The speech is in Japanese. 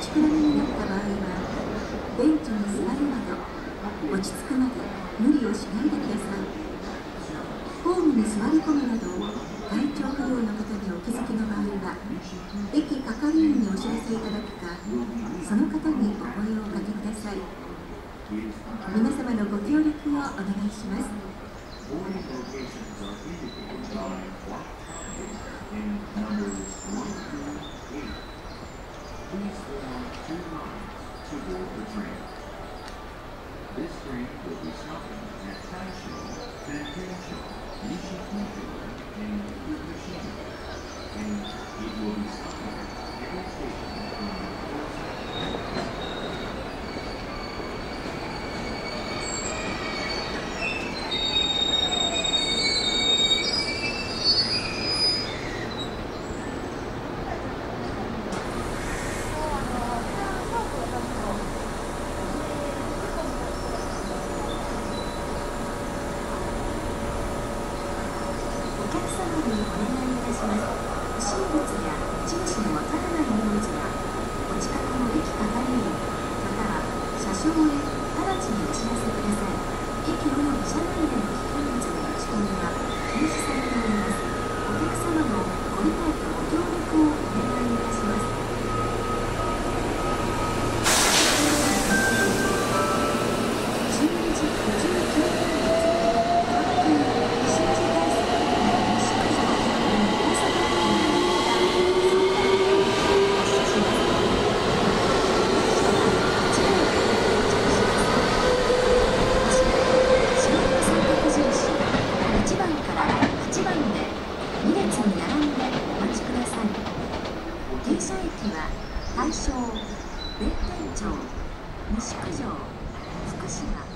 力になった場合はベンチに座るなど落ち着くまで無理をしないでください。ホームに座り込むなど体調不良の方にお気づきの場合は駅係員にお知らせいただくかその方にお声をおかけください。皆様のご協力をお願いします。in number board the train. This train will be stopping at Taisho, Tanteicho, Nishikujo, and 車掌へ直ちにお知らせください駅及び車内での危険物の持ち込みは禁止されておりますお客様のご理解とご協力をお願いいたします12時59分発特急新時大阪西九条大阪1番から8番で2列に並んでお待ちください停車駅は大正弁天町西九条福島。